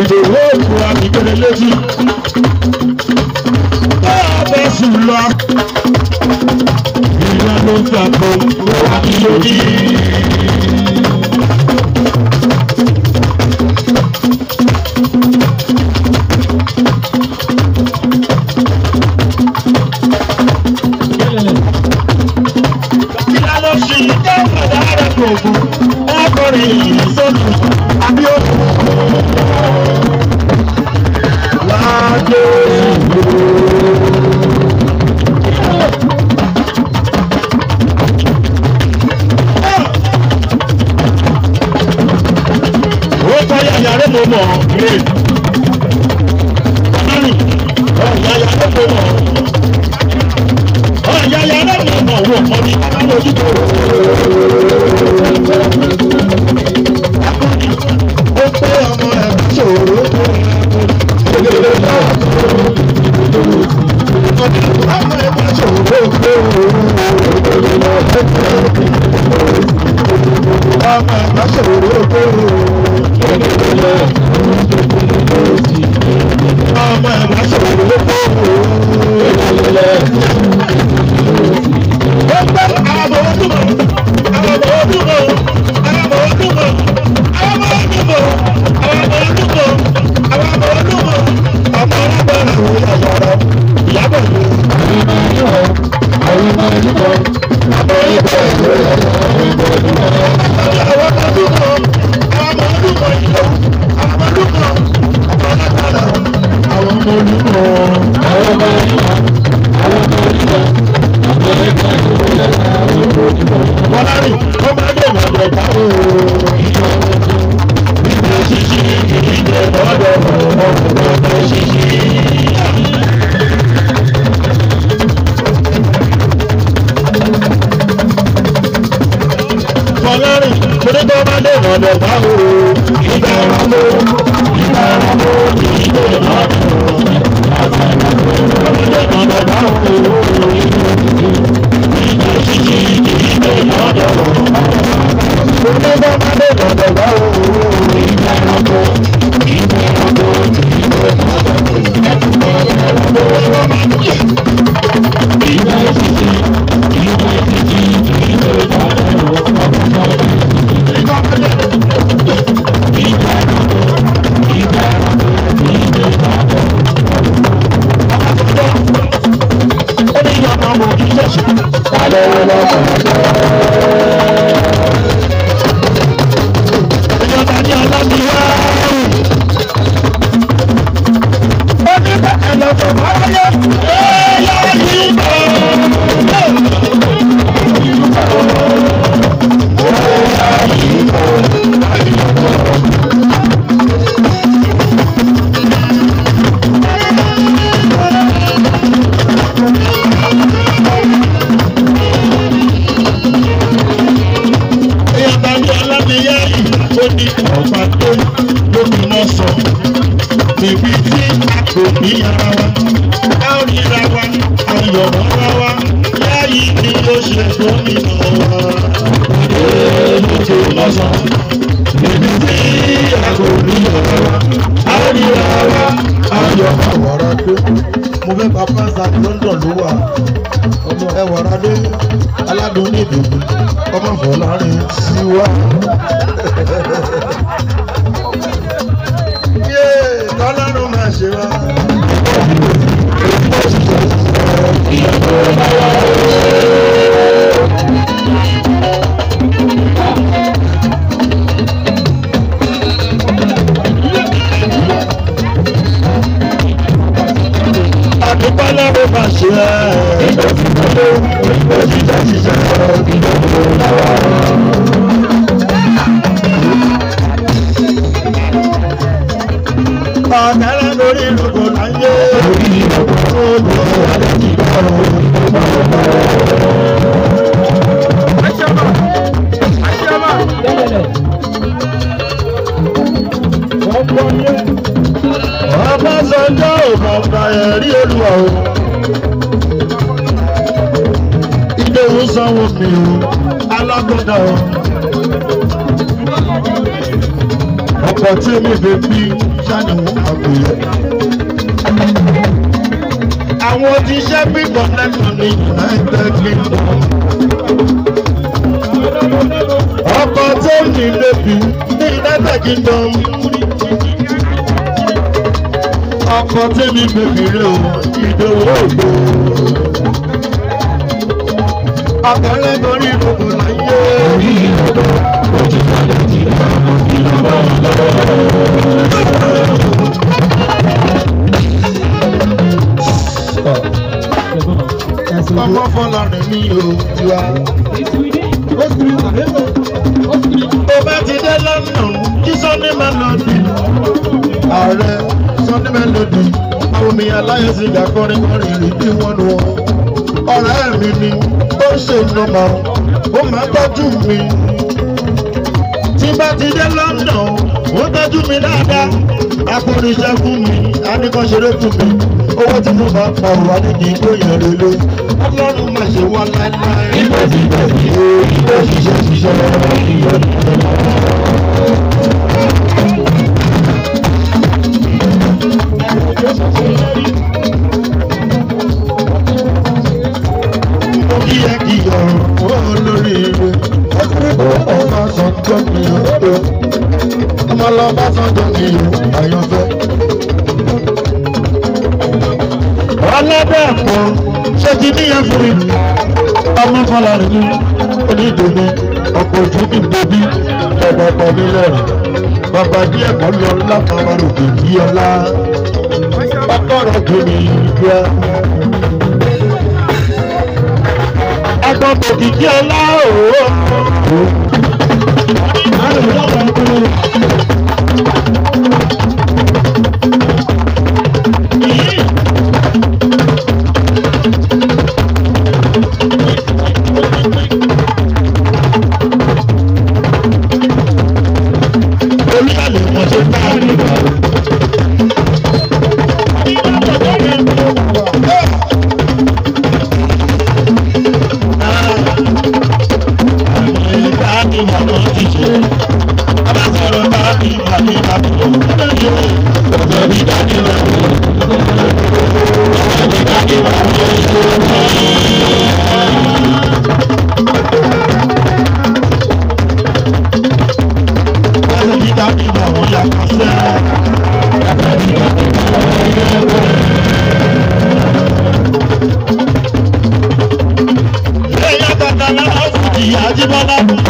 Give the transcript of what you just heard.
ìdòwò òkú àtìgbèrè létí bá a bẹ́ sùn lọ ìlànà ìgbàgbọ́ àti lórí. tóbi àbí ó. lájọ́ ìgbò. yàrá mo mọ̀ great ọ̀nàmì ọ̀yà yàrá mo mọ̀ ọ̀yà yàrá mo mọ̀ wọ̀ ọ̀nì àbámọ̀ ojúbọ. ìwé tí kò ní ara wa a ó ríra wa ayọ̀ mọ́ra wa láyé kí ló ṣe gómìnà wa. Èmi tó lọ́sàn, èmi tí a kò ní ọ̀rọ̀ wa, a ó ríra wa ayọ̀ àwàrà dé. Mo fẹ́ pa pásá London ló wà, ọmọ ẹwàrà dé, aládùn ní ìdòwú, ọmọ ìfọ̀lárin sí wa. òṣìṣẹ́ ṣiṣẹ́ ìdòwò lọ́wọ́. ọ̀kẹ́lá lórí ìlúkọ láyé. orí ìlúkọ tó lọ wọlé ìgbà òun ìgbà òun. àṣẹmọ àṣẹmọ. ọkọ yẹn ọkọ sọjọ́ ò mọ̀ fà ẹ̀rí olúwa o. ló sanwó mi o alágbọ́dá o. ọkọ̀ tí mi fẹ́ bí sani wọn àgbòyẹ. àwọn òṣìṣẹ́ bí connection ní united kingdom. ọkọ̀ tí mi fẹ́ bí ní united kingdom. ọkọ̀ tí mi fẹ́ bí rẹ̀ o ìdòwò ògbó. Àtẹ̀lé torí ìkòkò láyé. Orí ìlú ojú kalẹ̀ ti bá ìlọ́wọ́ lọ́wọ́. Ọmọ fọlá rẹ̀ mi ò tiwa. Tó bá ti dé London, kí Sunday Melody. Ààrẹ Sunday Melody, àwọn omi aláyẹ̀sí ìgbà kọrin kọrin rí wọ́n nu ọ̀rẹ́ mi ni ó ṣe nọ́mọ ó máa tọ́jú mi tí bá ti dé London ó tọ́jú mi dáadáa akóríṣẹ́ fún mi anìkanṣeré fún mi owó tí mo bá pa òwà nídìí igbó yẹn lélẹ̀ ọlọ́run má ṣe wá láéláé. ibo ti bẹ̀ sí ibo ṣiṣẹ́ ṣiṣẹ́ ibo ti bẹ̀ sí. Ọbásanjọ́ ni o ọmọ lọ Ọbásanjọ́ ni o àyànfẹ́. ọlọ́dẹ̀ kan ṣé ti níyẹn fún mi ọmọ fọlọ́run ní onídòdó ọkọ̀ ojú ní bíbí ẹ̀rọ ọkọ̀ nílẹ̀ rẹ̀ bàbá díẹ̀ kan lọ lápá wa lòdì Thank you. Jagat